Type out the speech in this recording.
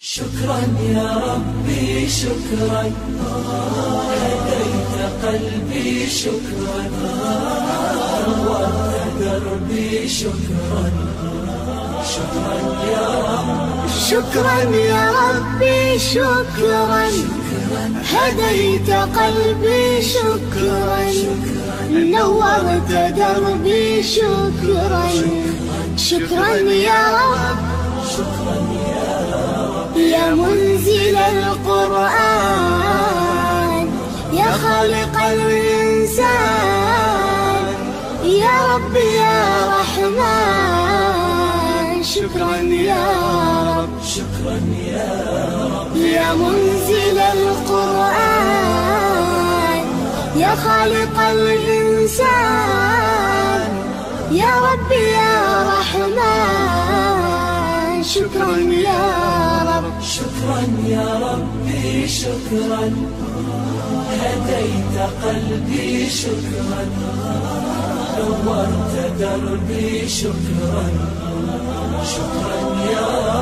شكرا يا ربي شكرا. هديت قلبي شكرا. نورت دربي شكرا. شكرا يا رب شكرا يا ربي شكرا. هديت قلبي شكرا. نورت دربي شكرا. شكرا. يا رب. يا منزل القرآن. يا خالق الإنسان. يا رب يا رحمن. شكرا يا رب. شكرا يا رب يا منزل القرآن. يا خالق الإنسان. يا رب يا رحمن. شكرا يا شكرا يا ربي شكرا. هديت قلبي شكرا. نورت دربي شكرا. شكرا يا رب